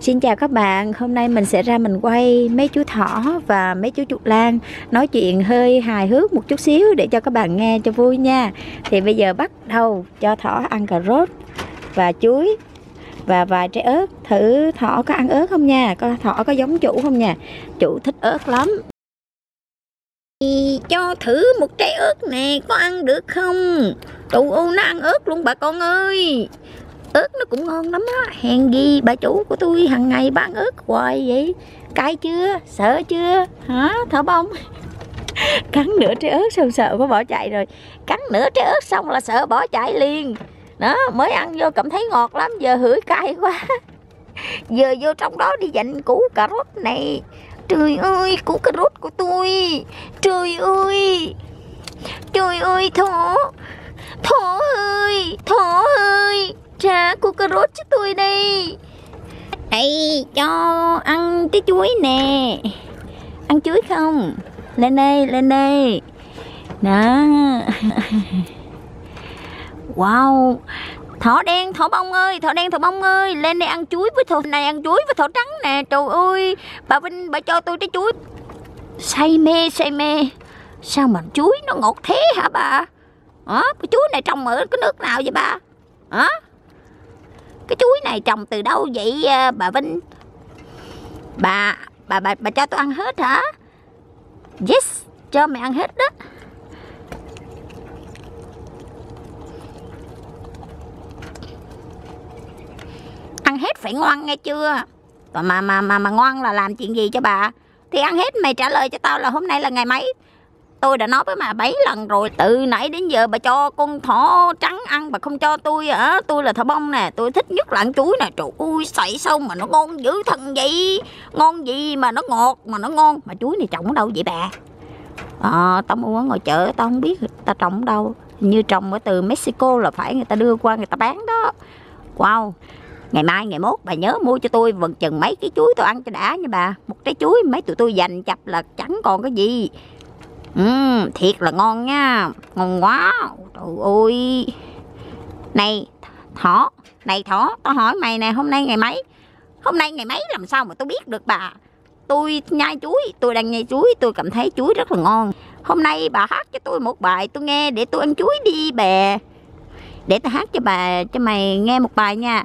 Xin chào các bạn, hôm nay mình sẽ ra mình quay mấy chú thỏ và mấy chú chuột lang nói chuyện hơi hài hước một chút xíu để cho các bạn nghe cho vui nha. Thì bây giờ bắt đầu cho thỏ ăn cà rốt và chuối và vài trái ớt. Thử thỏ có ăn ớt không nha, có thỏ có giống chủ không nha. Chủ thích ớt lắm. Cho thử một trái ớt nè, có ăn được không? Tụ u nó ăn ớt luôn bà con ơi ớt nó cũng ngon lắm á. Hèn gì bà chủ của tôi hàng ngày bán ớt hoài vậy? Cay chưa? Sợ chưa? Hả? Thở bông. Cắn nửa trái ớt xong sợ có bỏ chạy rồi. Cắn nửa trái ớt xong là sợ bỏ chạy liền. Đó, mới ăn vô cảm thấy ngọt lắm, giờ hửi cay quá. Giờ vô trong đó đi dành củ cà rốt này. Trời ơi, củ cà rốt của tôi. Trời ơi. Trời ơi thỏ thỏ ơi thỏ ơi cha cô cà rốt cho tôi đi. Đây cho ăn cái chuối nè. Ăn chuối không? Lên đây lên đây đó. Wow. Thỏ đen, thỏ bông ơi, thỏ đen, thỏ bông ơi. Lên đây ăn chuối với thỏ này, ăn chuối với thỏ trắng nè. Trời ơi, bà vinh, bà cho tôi trái chuối. Say mê say mê. Sao mà chuối nó ngọt thế hả bà? Hả cái chuối này trồng ở cái nước nào vậy bà? Hả cái chuối này trồng từ đâu vậy à, bà Vinh? Bà bà bà bà cho tôi ăn hết hả? Yes, cho mẹ ăn hết đó. Ăn hết phải ngoan nghe chưa? Mà mà mà mà ngoan là làm chuyện gì cho bà? Thì ăn hết mày trả lời cho tao là hôm nay là ngày mấy? Tôi đã nói với bà bảy lần rồi từ nãy đến giờ bà cho con thỏ trắng ăn bà không cho tôi hả tôi là thỏ bông nè tôi thích nhất là ăn chuối nè. Trời ơi xảy sao mà nó ngon dữ thần vậy? Ngon gì mà nó ngọt mà nó ngon? Mà chuối này trồng ở đâu vậy bà? À, tao mua ở ngoài chợ tao không biết ta trồng ở đâu. Như trồng ở từ Mexico là phải người ta đưa qua người ta bán đó. Wow ngày mai ngày mốt bà nhớ mua cho tôi vần chừng mấy cái chuối tôi ăn cho đã nha bà. Một trái chuối mấy tụi tôi dành chập là chẳng còn cái gì ừ, thiệt là ngon nha. Ngon quá. Trời ơi. Này thỏ. Này thỏ tao hỏi mày nè hôm nay ngày mấy? Hôm nay ngày mấy? Làm sao mà tôi biết được bà? Tôi nhai chuối tôi đang nhai chuối tôi cảm thấy chuối rất là ngon. Hôm nay bà hát cho tôi một bài tôi nghe để tôi ăn chuối đi bè để tôi hát cho bà cho mày nghe một bài nha.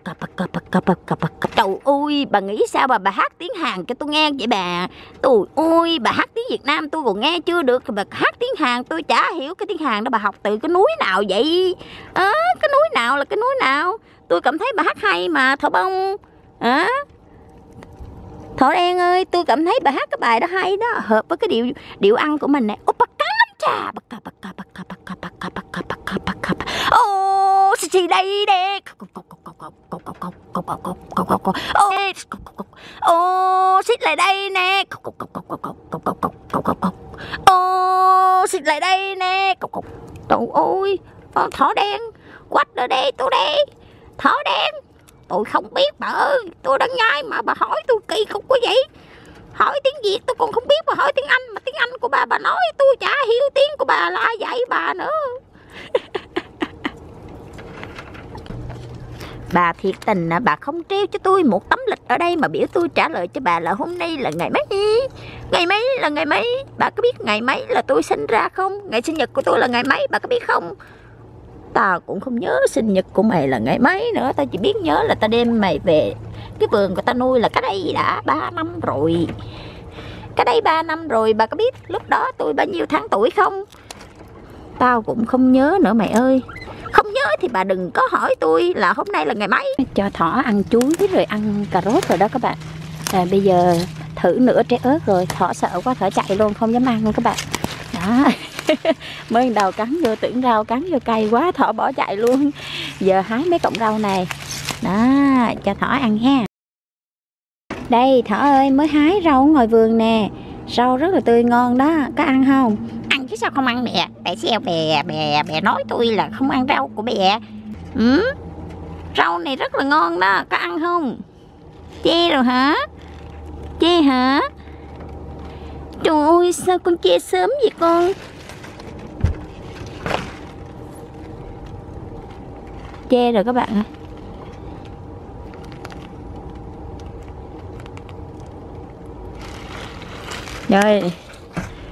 baka baka baka baka. Trời ơi, bà nghĩ sao bà bà hát tiếng Hàn cho tôi nghe vậy bà? Tôi ôi, bà hát tiếng Việt Nam tôi còn nghe chưa được bà hát tiếng Hàn tôi chả hiểu cái tiếng Hàn đó bà học từ cái núi nào vậy? À, cái núi nào là cái núi nào? Tôi cảm thấy bà hát hay mà thỏ bông. À, Thỏ đen ơi, tôi cảm thấy bà hát cái bài đó hay đó, hợp với cái điệu điệu ăn của mình nè. Oppa bà Style. bà baka bà baka bà baka bà baka. Ô, gì đây nè. Ô, xích lại đây nè. Ô, xích lại đây nè. Trời ơi, thỏ đen, quách ở đây tôi đây. Thỏ đen, tôi không biết bà ơi, tôi đang nhai mà bà hỏi tôi kỳ cục quá vậy. Hỏi tiếng Việt tôi còn không biết mà hỏi tiếng Anh mà tiếng Anh của bà bà nói tôi chả hiểu tiếng của bà là ai dạy bà nữa. Bà thiệt tình à, bà không treo cho tôi một tấm lịch ở đây mà biểu tôi trả lời cho bà là hôm nay là ngày mấy? Ngày mấy là ngày mấy? Bà có biết ngày mấy là tôi sinh ra không? Ngày sinh nhật của tôi là ngày mấy bà có biết không? Tao cũng không nhớ sinh nhật của mày là ngày mấy nữa tao chỉ biết nhớ là tao đem mày về. Cái vườn của tao nuôi là cái đây đã 3 năm rồi. Cái đây 3 năm rồi bà có biết lúc đó tôi bao nhiêu tháng tuổi không? Tao cũng không nhớ nữa mày ơi không nhớ thì bà đừng có hỏi tôi là hôm nay là ngày mấy. Cho thỏ ăn chuối rồi ăn cà rốt rồi đó các bạn. À, bây giờ thử nửa trái ớt rồi thỏ sợ quá thỏ chạy luôn không dám ăn luôn các bạn. Đó. Mới đầu cắn vô tưởng rau cắn vô cay quá thỏ bỏ chạy luôn. Giờ hái mấy cọng rau này. Đó cho thỏ ăn ha. Đây thỏ ơi mới hái rau ngoài vườn nè. Rau rất là tươi ngon đó. Có ăn không? Chứ sao không ăn mẹ tại sao bè bè bè nói tôi là không ăn rau của bè? Ừ? Rau này rất là ngon đó, có ăn không? Chê rồi hả? Chê hả? Trời ơi, sao con chê sớm vậy con? Chê rồi các bạn ơi. Rồi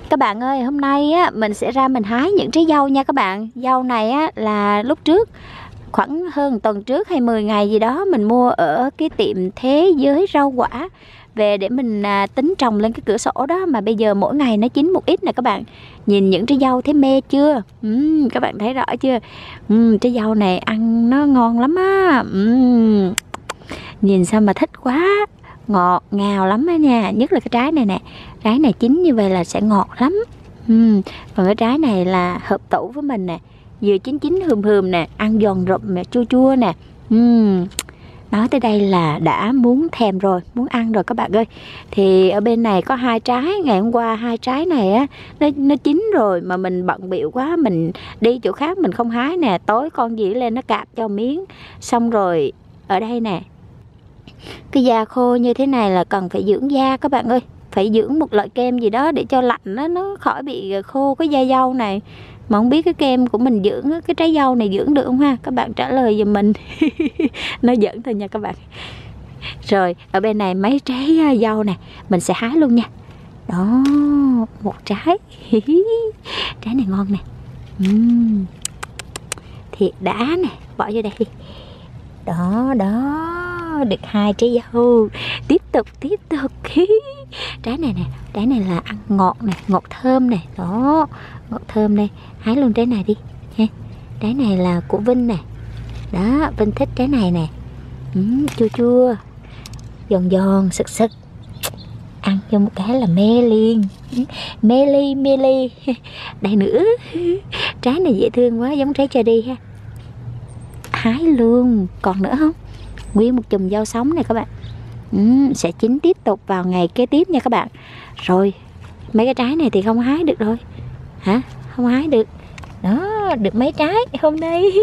các bạn ơi hôm nay á mình sẽ ra mình hái những trái dâu nha các bạn. Dâu này á là lúc trước khoảng hơn tuần trước hay 10 ngày gì đó mình mua ở cái tiệm thế giới rau quả về để mình à, tính trồng lên cái cửa sổ đó. Mà bây giờ mỗi ngày nó chín một ít nè các bạn. Nhìn những trái dâu thấy mê chưa? Uhm, các bạn thấy rõ chưa? Uhm, trái dâu này ăn nó ngon lắm á. Uhm. nhìn sao mà thích quá ngọt, ngào lắm á nha, nhất là cái trái này nè. Trái này chín như vậy là sẽ ngọt lắm. Uhm. còn cái trái này là hợp tủ với mình nè, vừa chín chín hườm hườm nè, ăn giòn rụm nè chua chua nè. Uhm nói tới đây là đã muốn thèm rồi, muốn ăn rồi các bạn ơi. Thì ở bên này có hai trái, ngày hôm qua hai trái này á, nó nó chín rồi mà mình bận bịu quá, mình đi chỗ khác mình không hái nè. Tối con dĩ lên nó cạp cho miếng. Xong rồi, ở đây nè cái da khô như thế này là cần phải dưỡng da các bạn ơi. Phải dưỡng một loại kem gì đó để cho lạnh nó nó khỏi bị ờ, khô cái da dâu này. Mà không biết cái kem của mình dưỡng cái trái dâu này dưỡng được không ha? Các bạn trả lời giùm mình. Nó giỡn thôi nha các bạn. Rồi, ở bên này mấy trái ờ, dâu nè. Mình sẽ hái luôn nha. Đó, một trái. Trái này ngon nè. Uhm. thiệt đã nè, bỏ vô đây đi. Đó đó được hai trái dâu. Tiếp tục tiếp tục. Trái này nè trái này là ăn ngọt nè ngọt thơm nè. Đó ngọt thơm đây. Hái luôn trái này đi. Ha trái này là của vinh nè. Đó vinh thích trái này nè. Ừ, chua chua. Giòn giòn sực sực. Ăn cho một cái là mê liền. Ừ, mê ly mê ly. Đây nữa. Trái này dễ thương quá giống trái cherry ha. Hái luôn. Còn nữa không? Nguyên một chùm rau sống này các bạn. Ừ, sẽ chín tiếp tục vào ngày kế tiếp nha các bạn. Rồi mấy cái trái này thì không hái được rồi. Hả? Không hái được. Đó được mấy trái hôm nay.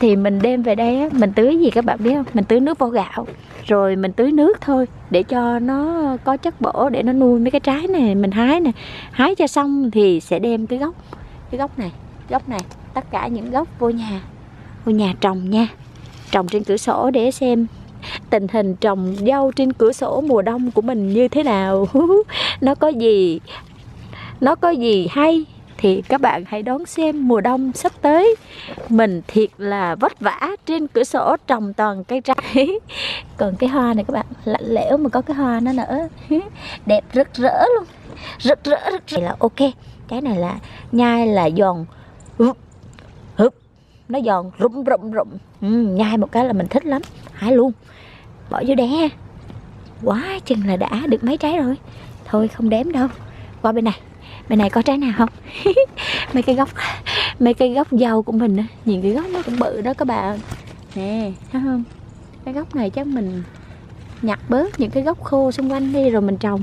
Thì mình đem về đây á mình tưới gì các bạn biết không? Mình tưới nước vo gạo. Rồi mình tưới nước thôi để cho nó có chất bổ để nó nuôi mấy cái trái này mình hái nè. Hái cho xong thì sẽ đem cái gốc cái gốc này gốc này tất cả những gốc vô nhà. Vô nhà trồng nha trồng trên cửa sổ để xem tình hình trồng dâu trên cửa sổ mùa đông của mình như thế nào. Nó có gì? Nó có gì hay? Thì các bạn hãy đón xem mùa đông sắp tới. Mình thiệt là vất vả trên cửa sổ trồng toàn cây trái. Còn cái hoa này các bạn, lạnh lẽo mà có cái hoa nó nở. Đẹp rực rỡ luôn. Rực rỡ rực rỡ. Là ok. Cái này là, nhai là giòn nó giòn rụm rụm rụm. Ừ, nhai một cái là mình thích lắm. Hái luôn. Bỏ vô đe quá chừng là đã được mấy trái rồi. Thôi không đếm đâu. Qua bên này. Bên này có trái nào không? Mấy cái gốc mấy cái gốc dâu của mình á. Nhìn cái gốc nó cũng bự đó các bạn. Nè thấy không? Cái gốc này chắc mình nhặt bớt những cái gốc khô xung quanh đi rồi mình trồng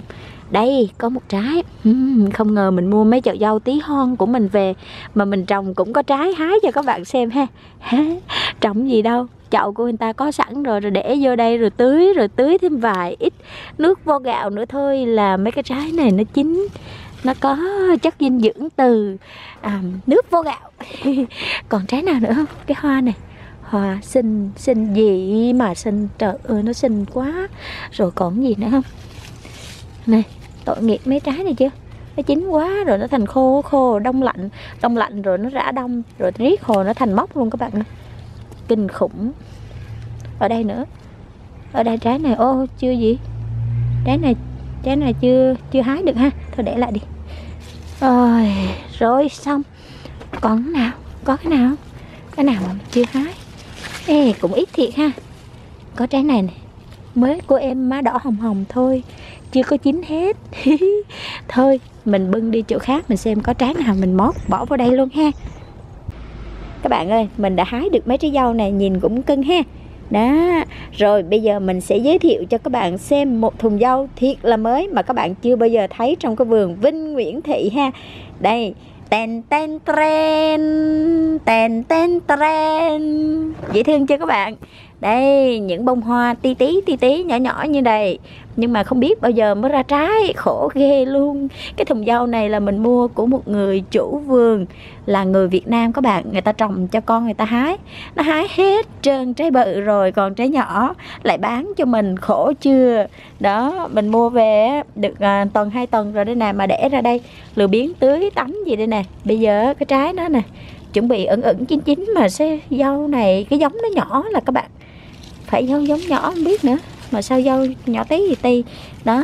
đây có một trái. Uhm, không ngờ mình mua mấy chậu dâu tí hon của mình về mà mình trồng cũng có trái hái cho các bạn xem ha. Trồng gì đâu chậu của người ta có sẵn rồi rồi để vô đây rồi tưới rồi tưới thêm vài ít nước vo gạo nữa thôi là mấy cái trái này nó chín nó có chất dinh dưỡng từ à, nước vo gạo. Còn trái nào nữa không? Cái hoa này. Hoa xinh xinh gì mà xinh trời ơi nó xinh quá. Rồi còn gì nữa không? Này tội nghiệp mấy trái này chưa nó chín quá rồi nó thành khô khô đông lạnh đông lạnh rồi nó rã đông rồi riết hồ nó thành mốc luôn các bạn kinh khủng. Ở đây nữa. Ở đây trái này ô chưa gì. Trái này trái này chưa chưa hái được ha. Thôi để lại đi. Rồi rồi xong. Còn cái nào? Có cái nào? Cái nào mà chưa hái? Ê, cũng ít thiệt ha. Có trái này, này mới của em má đỏ hồng hồng thôi chưa có chín hết. Thôi, mình bưng đi chỗ khác, mình xem có trái nào mình mót, bỏ vào đây luôn ha. Các bạn ơi, mình đã hái được mấy trái dâu này nhìn cũng cưng ha. Đó, rồi bây giờ mình sẽ giới thiệu cho các bạn xem một thùng dâu thiệt là mới mà các bạn chưa bao giờ thấy trong cái vườn Vinh Nguyễn Thị ha. Đây, ten ten, tren, ten ten, tren. Dễ thương chưa các bạn? Đây những bông hoa ti tí ti tí nhỏ nhỏ như đây. Nhưng mà không biết bao giờ mới ra trái. Khổ ghê luôn. Cái thùng dâu này là mình mua của một người chủ vườn. Là người Việt Nam các bạn. Người ta trồng cho con người ta hái. Nó hái hết trơn trái bự rồi còn trái nhỏ. Lại bán cho mình khổ chưa? Đó mình mua về được à, tuần hai tuần rồi đây nè mà để ra đây. Lừa biến tưới tắm gì đây nè. Bây giờ cái trái nó nè chuẩn bị ẩn ẩn chín chín mà sẽ dâu này cái giống nó nhỏ là các bạn phải dâu giống nhỏ không biết nữa. Mà sao dâu nhỏ tí gì ti. Đó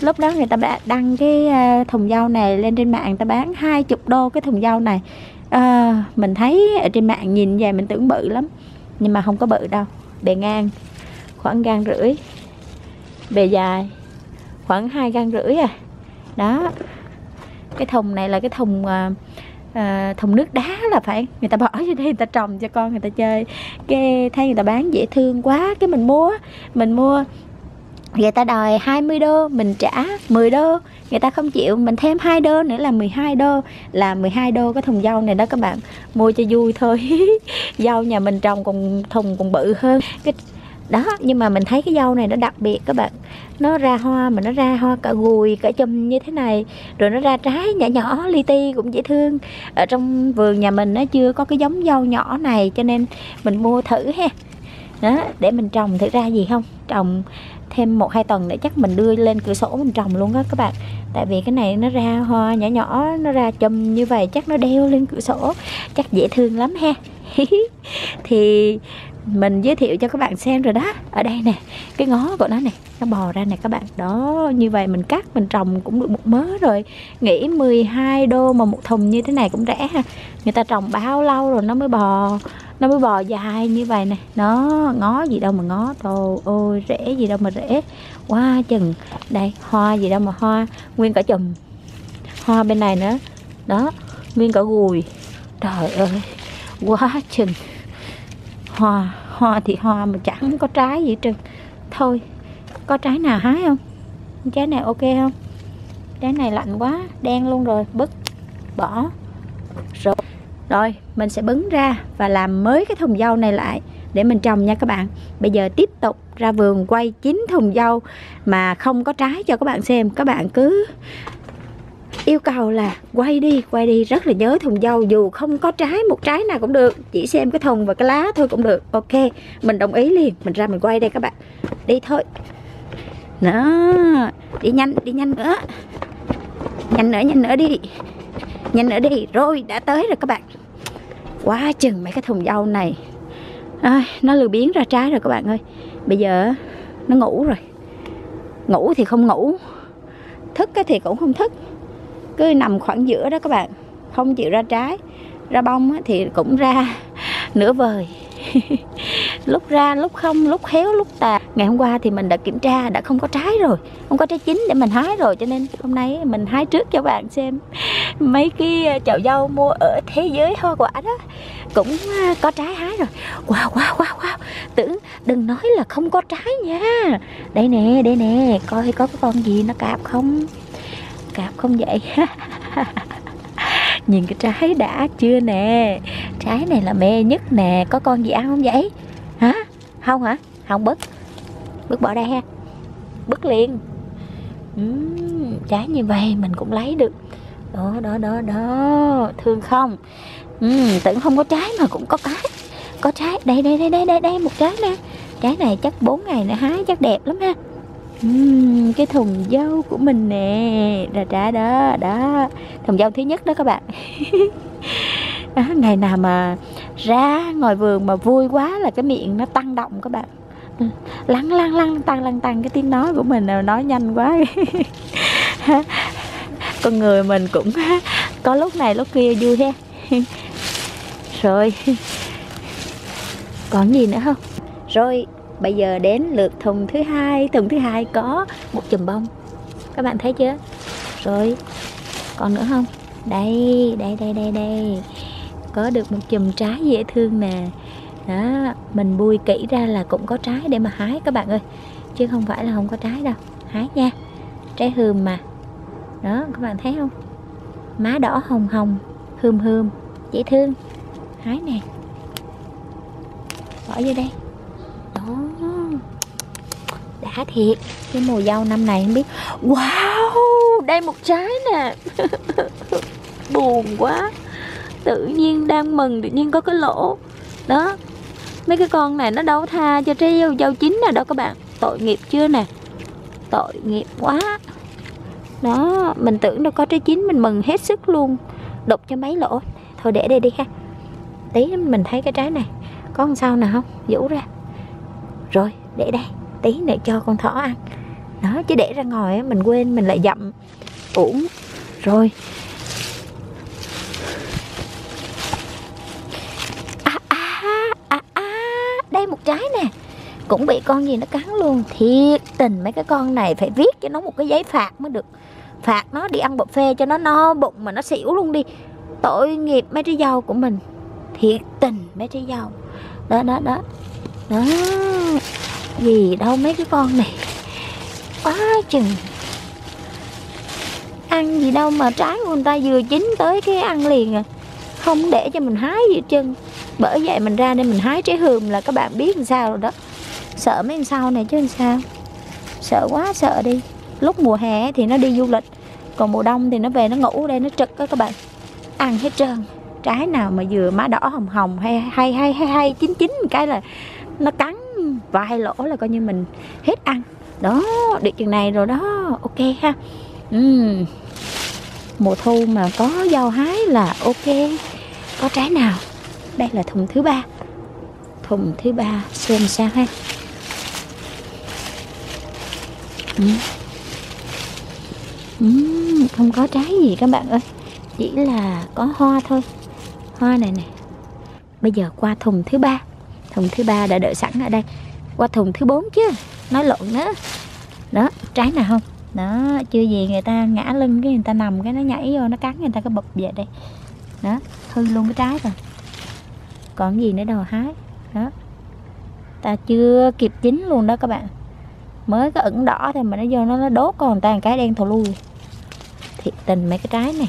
lúc đó người ta đã đăng cái ờ, thùng dâu này lên trên mạng người ta bán hai chục đô cái thùng dâu này. À, mình thấy ở trên mạng nhìn về mình tưởng bự lắm. Nhưng mà không có bự đâu. Bề ngang khoảng gan rưỡi. Bề dài khoảng hai gan rưỡi à. Đó. Cái thùng này là cái thùng ờ, Ờ, thùng nước đá là phải. Người ta bỏ vô đây, người ta trồng cho con, người ta chơi. Cái thấy người ta bán dễ thương quá, cái mình mua mình mua, người ta đòi 20 đô, mình trả 10 đô. Người ta không chịu, mình thêm 2 đô nữa là 12 đô. Là 12 đô cái thùng dâu này đó các bạn. Mua cho vui thôi. Dâu nhà mình trồng còn thùng còn bự hơn. Cái đó, nhưng mà mình thấy cái dâu này nó đặc biệt các bạn. Nó ra hoa mà nó ra hoa cả gùi cả chùm như thế này. Rồi nó ra trái nhỏ nhỏ, li ti cũng dễ thương. Ở trong vườn nhà mình nó chưa có cái giống dâu nhỏ này, cho nên mình mua thử ha. Đó, để mình trồng thử ra gì không? Trồng thêm một hai tuần để chắc mình đưa lên cửa sổ mình trồng luôn đó các bạn. Tại vì cái này nó ra hoa nhỏ nhỏ, nó ra chùm như vậy chắc nó đeo lên cửa sổ, chắc dễ thương lắm ha. Thì mình giới thiệu cho các bạn xem rồi đó. Ở đây nè, cái ngó của nó nè, nó bò ra nè các bạn. Đó, như vậy mình cắt, mình trồng cũng được một mớ rồi. Nghĩ 12 đô mà một thùng như thế này cũng rẻ ha. Người ta trồng bao lâu rồi nó mới bò, nó mới bò dài như vậy nè. Nó ngó gì đâu mà ngó trời ôi, rễ gì đâu mà rễ. Quá chừng. Đây, hoa gì đâu mà hoa. Nguyên cả chùm. Hoa bên này nữa. Đó, nguyên cả gùi. Trời ơi quá chừng hoa hoa thì hoa mà chẳng có trái gì trừ trơn. Thôi, có trái nào hái không? Trái này ok không? Trái này lạnh quá, đen luôn rồi, bứt, bỏ rồi rồi, mình sẽ bứng ra và làm mới cái thùng dâu này lại để mình trồng nha các bạn. Bây giờ tiếp tục ra vườn quay chín thùng dâu mà không có trái cho các bạn xem. Các bạn cứ yêu cầu là quay đi quay đi rất là nhớ thùng dâu dù không có trái một trái nào cũng được. Chỉ xem cái thùng và cái lá thôi cũng được. Ok mình đồng ý liền. Mình ra mình quay đây các bạn. Đi thôi. Đó đi nhanh đi nhanh nữa. Nhanh nữa nhanh nữa đi. Nhanh nữa đi. Rồi đã tới rồi các bạn. Quá chừng mấy cái thùng dâu này. À, nó lừa biến ra trái rồi các bạn ơi. Bây giờ nó ngủ rồi. Ngủ thì không ngủ. Thức cái thì cũng không thức cứ nằm khoảng giữa đó các bạn, không chịu ra trái, ra bông thì cũng ra nửa vời. Lúc ra, lúc không, lúc héo lúc tà. Ngày hôm qua thì mình đã kiểm tra, đã không có trái rồi, không có trái chín để mình hái rồi, cho nên hôm nay mình hái trước cho bạn xem mấy cái ờ, chậu dâu mua ở thế giới hoa quả đó, cũng ờ, có trái hái rồi. Wow wow wow wow, tưởng đừng nói là không có trái nha. Đây nè đây nè, coi có cái con gì nó cạp không? Cạp không vậy? Nhìn cái trái đã chưa nè? Trái này là mê nhất nè có con gì ăn không vậy? Hả? Không hả? Không bứt bứt bỏ đây ha. Bứt liền. Uhm, trái như vậy mình cũng lấy được. Đó đó đó đó. Thương không? Uhm, tưởng không có trái mà cũng có cái. Có trái. Đây đây đây đây đây đây một trái nè. Trái này chắc 4 ngày nữa hái chắc đẹp lắm ha uhm, cái thùng dâu của mình nè. Đã trả đó đó thùng dâu thứ nhất đó các bạn. Đó, ngày nào mà ra ngoài vườn mà vui quá là cái miệng nó tăng động các bạn. Lăn lăn lăn tăng lăn tăng cái tiếng nói của mình nói nhanh quá. Con người mình cũng có lúc này lúc kia vui ha. Rồi. Còn gì nữa không? Rồi bây giờ đến lượt thùng thứ hai. Thùng thứ hai có một chùm bông. Các bạn thấy chưa? Rồi, còn nữa không? Đây đây đây đây đây. Có được một chùm trái dễ thương nè. Đó, mình bui kỹ ra là cũng có trái để mà hái các bạn ơi. Chứ không phải là không có trái đâu. Hái nha. Trái hươm mà. Đó, các bạn thấy không? Má đỏ hồng hồng, hươm hươm. Dễ thương. Hái nè. Bỏ vô đây đã thiệt. Cái mùa dâu năm này không biết. Wow đây một trái nè. Buồn quá. Tự nhiên đang mừng tự nhiên có cái lỗ. Đó. Mấy cái con này nó đâu tha cho trái dâu, dâu chín nè đâu các bạn. Tội nghiệp chưa nè? Tội nghiệp quá. Đó mình tưởng đâu có trái chín mình mừng hết sức luôn. Đục cho mấy lỗ. Thôi để đây đi ha. Tí mình thấy cái trái này. Có con sao nào không? Vũ ra rồi để đây. Tí để cho con thỏ ăn. Đó chứ để ra ngồi mình quên mình lại dậm. Uổng. Rồi. À, à, à, à, đây một trái nè. Cũng bị con gì nó cắn luôn. Thiệt tình mấy cái con này phải viết cho nó một cái giấy phạt mới được. Phạt nó đi ăn bột phê cho nó no bụng mà nó xỉu luôn đi. Tội nghiệp mấy trái dâu của mình. Thiệt tình mấy trái dâu. Đó đó đó đó. Gì đâu mấy cái con này. Quá chừng. Ăn gì đâu mà trái của người ta vừa chín tới cái ăn liền à. Không để cho mình hái gì chân bởi vậy mình ra đây mình hái trái hườm là các bạn biết làm sao rồi đó. Sợ mấy anh sau này chứ làm sao. Sợ quá sợ đi. Lúc mùa hè thì nó đi du lịch. Còn mùa đông thì nó về nó ngủ đây nó trực đó các bạn. Ăn hết trơn. Trái nào mà vừa má đỏ hồng hồng hay hay hay hay, hay chín chín cái là nó cắn vài lỗ là coi như mình hết ăn. Đó được chừng này rồi đó ok ha. Uhm. mùa thu mà có rau hái là ok. Có trái nào? Đây là thùng thứ ba. Thùng thứ ba xem sao ha. Uhm. Uhm, không có trái gì các bạn ơi. Chỉ là có hoa thôi. Hoa này nè. Bây giờ qua thùng thứ ba thùng thứ ba đã đợi sẵn ở đây. Qua thùng thứ bốn chứ nói lộn nữa đó trái nào không? Đó chưa gì người ta ngã lưng cái người ta nằm cái nó nhảy vô nó cắn người ta cái bụp về đây. Đó hư luôn cái trái rồi. Còn gì nữa đâu hái? Đó. Ta chưa kịp chín luôn đó các bạn. Mới có ẩn đỏ thì mà nó vô nó, nó đốt còn ta cái đen thù lui. Thiệt tình mấy cái trái này.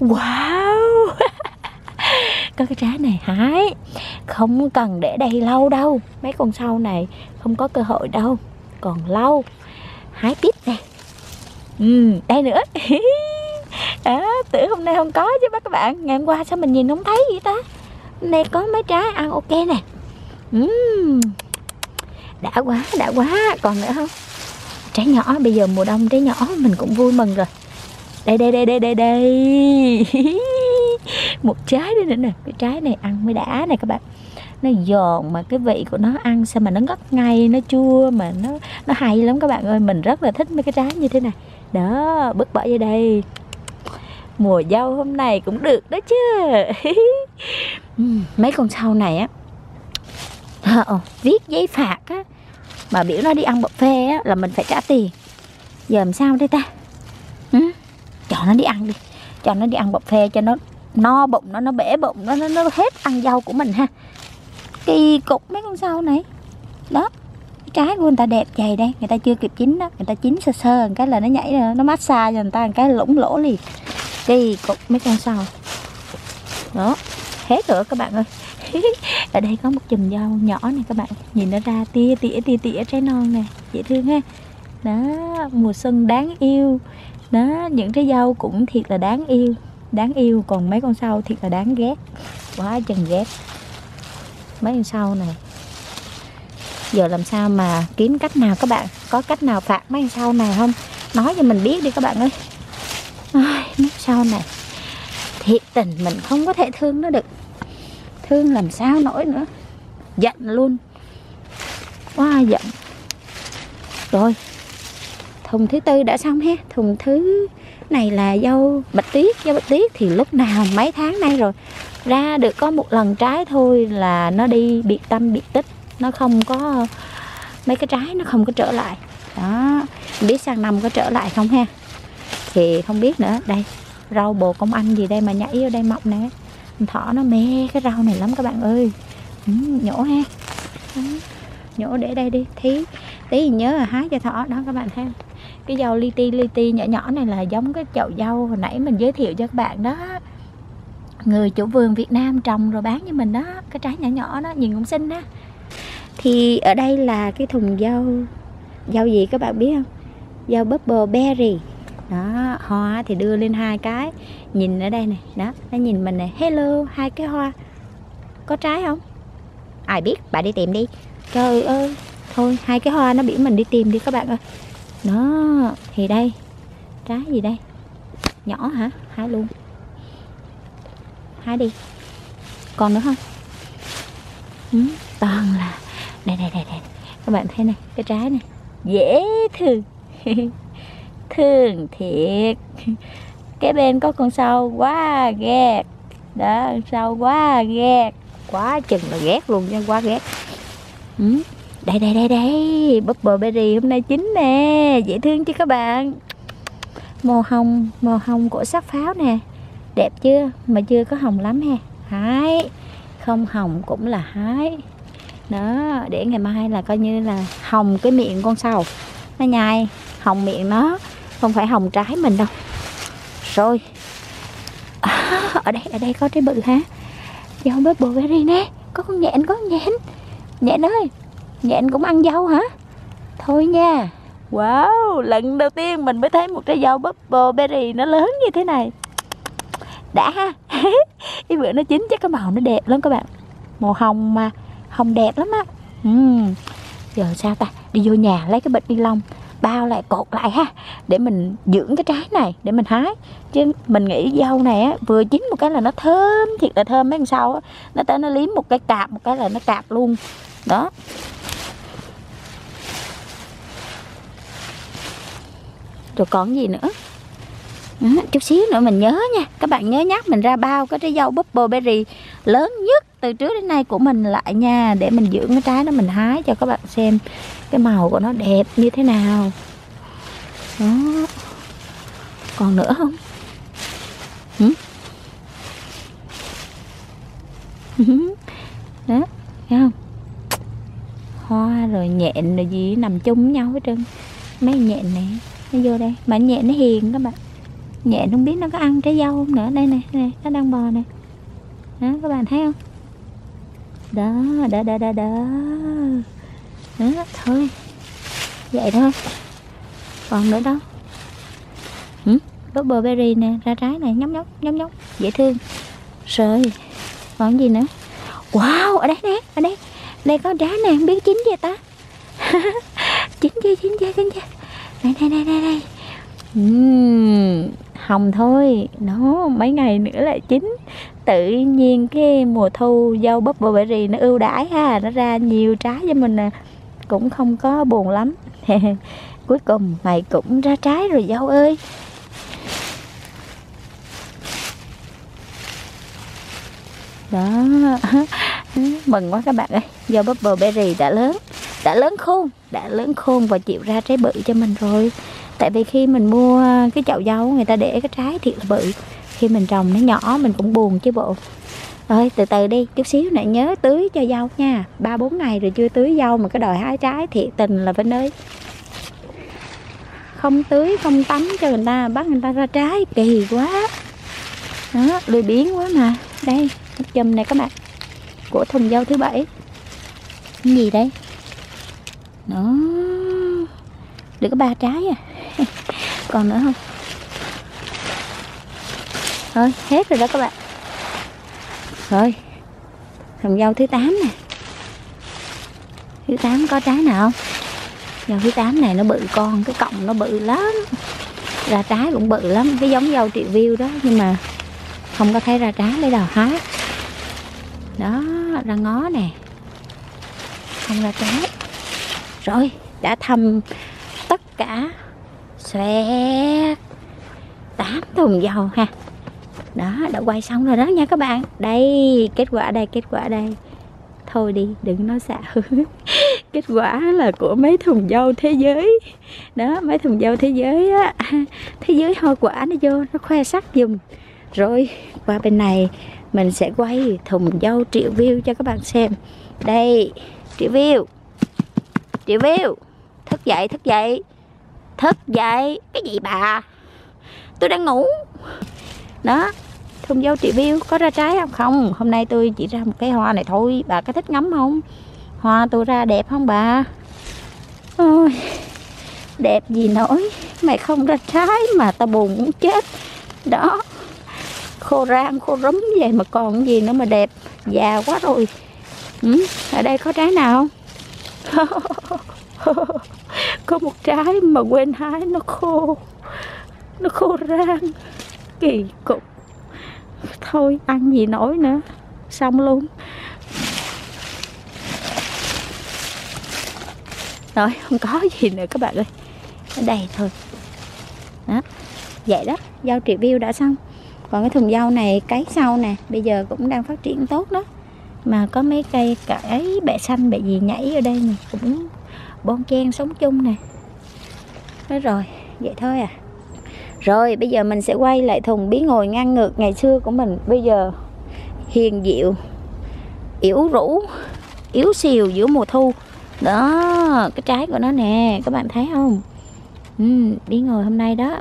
Wow! Có cái trái này hái. Không cần để đây lâu đâu. Mấy con sau này không có cơ hội đâu. Còn lâu hái tiếp nè. Ừ đây nữa. À, tưởng hôm nay không có chứ các bạn. Ngày hôm qua sao mình nhìn không thấy vậy ta? Nay có mấy trái ăn ok nè. Uhm, đã quá đã quá. Còn nữa không? Trái nhỏ bây giờ mùa đông trái nhỏ. Mình cũng vui mừng rồi. Đây đây đây đây đây đây. một trái nữa nè cái trái này ăn mới đã này các bạn. Nó giòn mà cái vị của nó ăn sao mà nó ngất ngay nó chua mà nó nó hay lắm các bạn ơi. Mình rất là thích mấy cái trái như thế này. Đó bước bỏ vô đây. Mùa dâu hôm nay cũng được đó chứ. Ừ, mấy con sau này á ờ, ờ, viết giấy phạt á mà biểu nó đi ăn bọc phê á là mình phải trả tiền. Giờ làm sao đây ta? Ừ? cho nó đi ăn đi cho nó đi ăn bọc phê cho nó no bụng nó nó bể bụng nó nó, nó hết ăn dâu của mình ha. Kỳ cục mấy con sau này. Đó trái của người ta đẹp dày đây người ta chưa kịp chín đó người ta chín sơ sơ một cái là nó nhảy nó massage cho người ta một cái lủng lỗ liền. Kỳ cục mấy con sau đó hết rồi các bạn ơi. Ở đây có một chùm dâu nhỏ này các bạn nhìn nó ra tia tỉa tia tỉa trái non nè dễ thương ha. Đó mùa xuân đáng yêu. Đó những trái dâu cũng thiệt là đáng yêu đáng yêu còn mấy con sau thiệt là đáng ghét. Quá chừng ghét. Mấy con sau này. Giờ làm sao mà kiếm cách nào các bạn có cách nào phạt mấy con sau này không? Nói cho mình biết đi các bạn ơi. Ai, mấy sau này. Thiệt tình mình không có thể thương nó được. Thương làm sao nổi nữa. Giận luôn. Quá giận. Rồi thùng thứ tư đã xong ha. Thùng thứ này là dâu bạch tuyết dâu bạch tuyết thì lúc nào mấy tháng nay rồi. Ra được có một lần trái thôi là nó đi biệt tâm biệt tích. Nó không có mấy cái trái nó không có trở lại. Đó biết sang năm có trở lại không ha. Thì không biết nữa. Đây rau bồ công anh gì đây mà nhảy ở đây mọc nè. Thỏ nó mê cái rau này lắm các bạn ơi. Ừ, nhổ ha. Ừ, nhổ để đây đi. Thí tí nhớ là hái cho thỏ đó các bạn ha cái dâu li ti li ti nhỏ nhỏ này là giống cái chậu dâu hồi nãy mình giới thiệu cho các bạn đó. Người chủ vườn Việt Nam trồng rồi bán cho mình đó, cái trái nhỏ nhỏ đó, nhìn cũng xinh đó. Thì ở đây là cái thùng dâu dâu gì các bạn biết không? Dâu bubble berry. Đó, hoa thì đưa lên hai cái, nhìn ở đây này, đó, nó nhìn mình này, hello, hai cái hoa, có trái không? Ai biết, bà đi tìm đi. Trời ơi, thôi, hai cái hoa nó biểu mình đi tìm đi các bạn ơi đó thì đây. Trái gì đây? Nhỏ hả? Hái luôn. Hái đi. Còn nữa không? Ừ, toàn là đây đây đây đây. Các bạn thấy này cái trái này. Dễ thương. Thương thiệt. Cái bên có con sâu quá ghét. Đó sâu quá ghét. Quá chừng là ghét luôn nha quá ghét. Ừ đây đây đây đây. Bubble berry hôm nay chín nè. Dễ thương chứ các bạn? Màu hồng màu hồng của sắc pháo nè. Đẹp chưa? Mà chưa có hồng lắm ha. Hái. Không hồng cũng là hái. Đó để ngày mai là coi như là hồng cái miệng con sâu nó nhai. Hồng miệng nó. Không phải hồng trái mình đâu. Rồi. À, ở đây ở đây có trái bự hả? Dâu bubble berry nè. Có con nhện có con nhện. Nhện ơi nhện cũng ăn dâu hả? Thôi nha. Wow, lần đầu tiên mình mới thấy một trái dâu bubble berry nó lớn như thế này. Đã ha. Cái bữa nó chín chắc cái màu nó đẹp lắm các bạn. Màu hồng mà, hồng đẹp lắm á. Uhm. giờ sao ta? Đi vô nhà lấy cái bịch ni lông, bao lại cột lại ha, để mình dưỡng cái trái này, để mình hái. Chứ mình nghĩ dâu này á, vừa chín một cái là nó thơm thiệt là thơm. Mấy con sau á, nó tới nó liếm một cái cạp, một cái là nó cạp luôn. Đó. Rồi còn gì nữa? Đó, chút xíu nữa mình nhớ nha. Các bạn nhớ nhắc mình ra bao cái trái dâu bubble berry lớn nhất từ trước đến nay của mình lại nha để mình dưỡng cái trái đó mình hái cho các bạn xem cái màu của nó đẹp như thế nào. Đó. Còn nữa không? Ừ. Hử? đó thấy không? Hoa rồi nhện rồi gì nằm chung với nhau hết trơn. Mấy nhện này nó vô đây. Mà nhện nó hiền các bạn. Nhện không biết nó có ăn trái dâu không nữa. Đây này, này nó đang bò này đó các bạn thấy không? Đó đó đó đó đó. Đó thôi. Vậy thôi. Còn nữa đâu? Ừ? bubble berry nè ra trái này. Nhóc nhóc nhóc nhóc. Dễ thương. Rồi. Còn gì nữa? Wow ở đây nè ở đây. Đây có trái nè. Không biết chín chưa ta? Chín chưa chín chưa chín chưa đây đây đây đây đây. Uhm, hồng thôi. Nó mấy ngày nữa lại chín. Tự nhiên cái mùa thu dâu bắp bơ berry nó ưu đãi ha. Nó ra nhiều trái cho mình à. cũng không có buồn lắm. Cuối cùng mày cũng ra trái rồi dâu ơi. Đó. Mừng quá các bạn ơi. Dâu bắp bơ berry đã lớn đã lớn khôn, đã lớn khôn và chịu ra trái bự cho mình rồi. Tại vì khi mình mua cái chậu dâu, người ta để cái trái thiệt là bự. Khi mình trồng nó nhỏ, mình cũng buồn chứ bộ. Rồi từ từ đi, chút xíu này nhớ tưới cho dâu nha. Ba, bốn ngày rồi chưa tưới dâu mà cái đòi hái trái thiệt tình là bên ơi. Không tưới, không tắm cho người ta, bắt người ta ra trái, kỳ quá. Đó, lười biếng quá mà. Đây, chùm này các bạn, của thùng dâu thứ bảy. Cái gì đây? Đó. Được có ba trái à. Còn nữa không? Thôi, hết rồi đó các bạn. Rồi. Thùng dâu thứ 8 nè. Thứ 8 có trái nào không? Dâu thứ 8 này nó bự con, cái cọng nó bự lắm. Ra trái cũng bự lắm, cái giống dâu triệu view đó, nhưng mà không có thấy ra trái lấy đầu hái đó, ra ngó nè. Không ra trái rồi đã thăm tất cả xoẹt tám thùng dầu ha. Đó, đã quay xong rồi đó nha các bạn. Đây, kết quả đây, kết quả đây. Thôi đi, đừng nói xạo. Kết quả là của mấy thùng dâu thế giới. Đó, mấy thùng dâu thế giới á. Thế giới hoa quả nó vô, nó khoe sắc dùm. Rồi, qua bên này, mình sẽ quay thùng dâu triệu view cho các bạn xem. Đây, triệu view triệu view thức dậy thức dậy. Thức dậy. Cái gì bà? Tôi đang ngủ. Đó thùng dâu triệu view có ra trái không? Không hôm nay tôi chỉ ra một cái hoa này thôi. Bà có thích ngắm không? Hoa tôi ra đẹp không bà? Ôi đẹp gì nổi. Mày không ra trái mà tao buồn muốn chết. Đó khô rang khô rúm vậy mà còn gì nữa mà đẹp. Già quá rồi. Ừ, ở đây có trái nào không? có một trái mà quên hái, nó khô. Nó khô rang. Kỳ cục. Thôi, ăn gì nổi nữa. Xong luôn. Rồi, không có gì nữa các bạn ơi. Ở đây thôi. Đó. Vậy đó, rau trị biêu đã xong. Còn cái thùng rau này, cái sau nè, bây giờ cũng đang phát triển tốt đó mà có mấy cây cải bẹ xanh bẹ gì nhảy ở đây này cũng bon chen sống chung nè. Nói rồi vậy thôi à. Rồi bây giờ mình sẽ quay lại thùng bí ngồi ngang ngược ngày xưa của mình. Bây giờ hiền diệu yếu rũ yếu xìu giữa mùa thu. Đó cái trái của nó nè các bạn thấy không? Ừ, bí ngồi hôm nay đó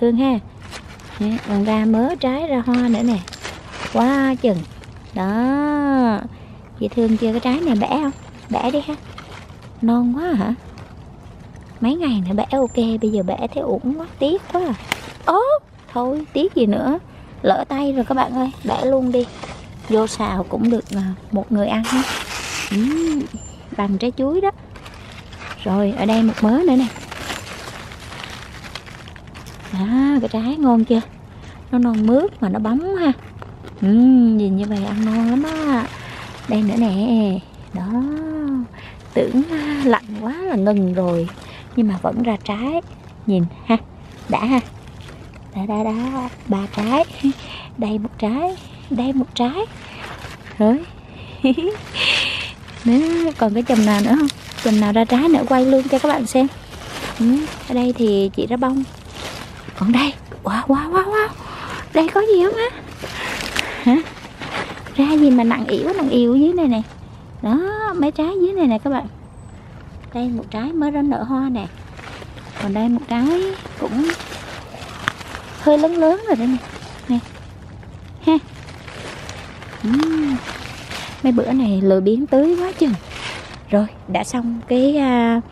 thương ha. Còn ra mớ trái ra hoa nữa nè. Quá chừng đó. Dễ thương chưa? Cái trái này bẻ không? Bẻ đi ha. Non quá à hả? Mấy ngày nữa bẻ ok bây giờ bẻ thấy uổng quá tiếc quá à. Ố thôi tiếc gì nữa. Lỡ tay rồi các bạn ơi bẻ luôn đi. Vô xào cũng được à, một người ăn hết uhm, bằng trái chuối đó. Rồi ở đây một mớ nữa nè. Đó cái trái ngon chưa? Nó non mướt mà nó bóng ha uhm, nhìn như vậy ăn ngon lắm á. Đây nữa nè. Đó. Tưởng à, lạnh quá là ngừng rồi. Nhưng mà vẫn ra trái. Nhìn ha đã ha. Đã đã đã. Ba trái. Đây một trái. Đây một trái. Rồi. Nữa còn cái chùm nào nữa không? Chùm nào ra trái nữa quay luôn cho các bạn xem. Ừ, ở đây thì chị ra bông. Còn đây. Wow wow wow wow. Đây có gì không á? Hả? Ra gì mà nặng yếu nặng yếu dưới này nè. Đó mấy trái dưới này nè các bạn. Đây một trái mới ra nở hoa nè. Còn đây một trái cũng hơi lớn lớn rồi đây nè. Nè. Ha. Uhm. mấy bữa này lười biến tưới quá chừng. Rồi đã xong cái uh,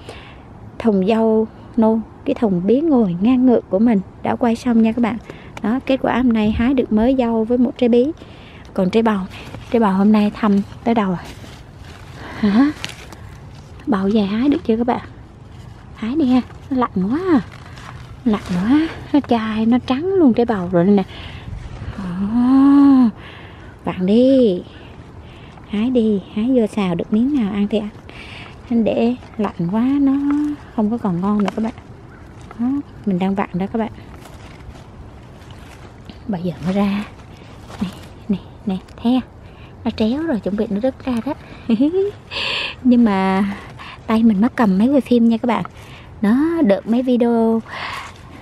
thùng dâu nô cái thùng biến ngồi ngang ngược của mình. Đã quay xong nha các bạn đó kết quả hôm nay hái được mới dâu với một trái bí. Còn trái bầu trái bầu hôm nay thăm tới đầu rồi à? hả? Bầu dài hái được chưa các bạn? Hái đi ha nó lạnh quá à. Lạnh quá nó chai nó trắng luôn trái bầu rồi nè. Bạn đi. Hái đi hái vô xào được miếng nào ăn thì ăn. Để lạnh quá nó không có còn ngon nữa các bạn. Đó, mình đang vặn đó các bạn bà giờ nó ra. Nè nè nè thấy à? nó tréo rồi, chuẩn bị nó rớt ra đó. Nhưng mà tay mình mất cầm máy quay phim nha các bạn. Nó được mấy video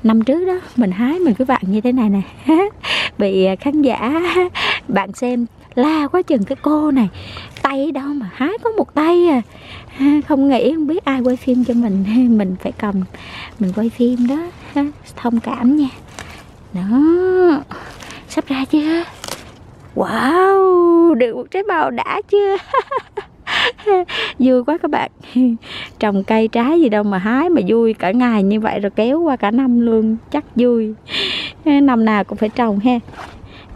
năm trước đó, mình hái mình cứ vặn như thế này nè. Bị khán giả, bạn xem la quá chừng cái cô này. Tay đâu mà, hái có một tay à. Không nghĩ, không biết ai quay phim cho mình. Mình phải cầm, mình quay phim đó. Thông cảm nha đó. Sắp ra chưa? Wow, được một trái bào đã chưa? Vui quá các bạn. Trồng cây trái gì đâu mà hái mà vui cả ngày như vậy rồi kéo qua cả năm luôn, chắc vui. Năm nào cũng phải trồng ha.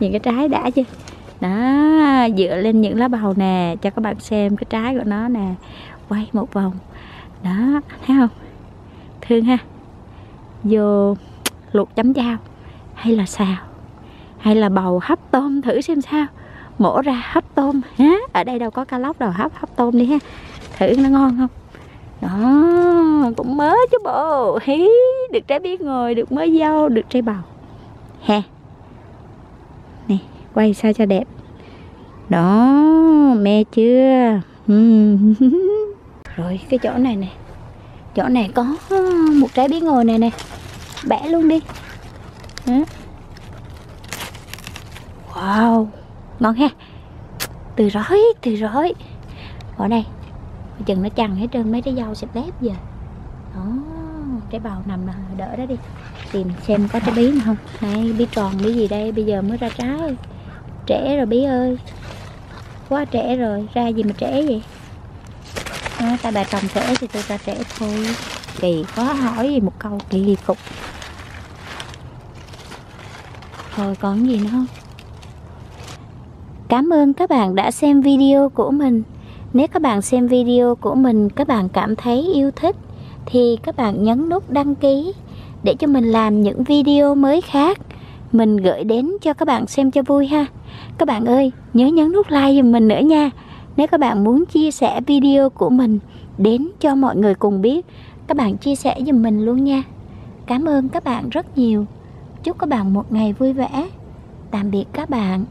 Những cái trái đã chưa? Đó, dựa lên những lá bầu nè, cho các bạn xem cái trái của nó nè. Quay một vòng. Đó, thấy không? Thương ha. Vô luộc chấm chao hay là xào hay là bầu hấp tôm thử xem sao. Mổ ra hấp tôm. Ha ở đây đâu có cá lóc đâu. Hấp hấp tôm đi ha. Thử nó ngon không? Đó, cũng mới chứ bộ. Hí, được trái biết ngồi, được mới dâu, được trái bầu. Ha nè, quay sao cho đẹp. Đó, mê chưa? Rồi, cái chỗ này nè. Chỗ này có một trái bí ngồi này nè. Bẻ luôn đi. Ừ. wow ngon ha. Từ rối từ rối. Bỏ đây chừng nó chằn hết trơn mấy trái rau xẹp lép giờ. Đó trái bào nằm là đỡ đó đi. Tìm xem có trái bí nào không. Này bí tròn bí gì đây? Bây giờ mới ra trái trễ rồi bí ơi. Quá trễ rồi. Ra gì mà trễ vậy? Ờ, à, tại bà trồng trễ thì tôi ra trễ thôi. Kỳ có hỏi gì một câu kỳ cục rồi còn gì nữa không? Cảm ơn các bạn đã xem video của mình. Nếu các bạn xem video của mình, các bạn cảm thấy yêu thích, thì các bạn nhấn nút đăng ký để cho mình làm những video mới khác. Mình gửi đến cho các bạn xem cho vui ha. Các bạn ơi, nhớ nhấn nút like giùm mình nữa nha. Nếu các bạn muốn chia sẻ video của mình đến cho mọi người cùng biết, các bạn chia sẻ giùm mình luôn nha. Cảm ơn các bạn rất nhiều chúc các bạn một ngày vui vẻ. Tạm biệt các bạn.